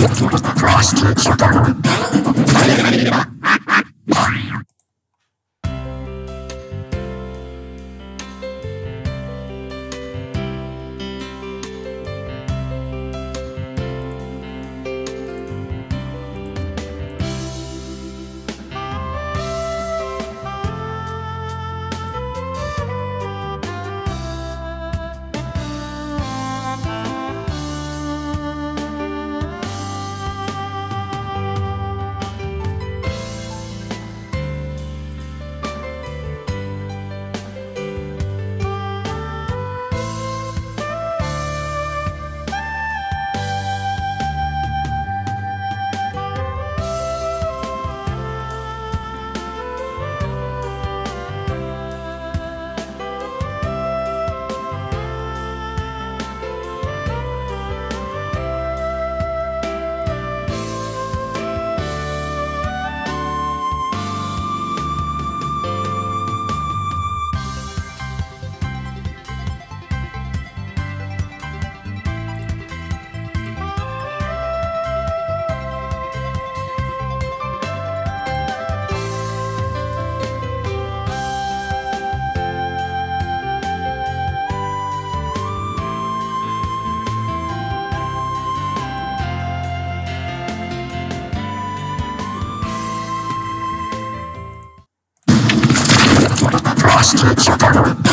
Frosty chicken. Frosted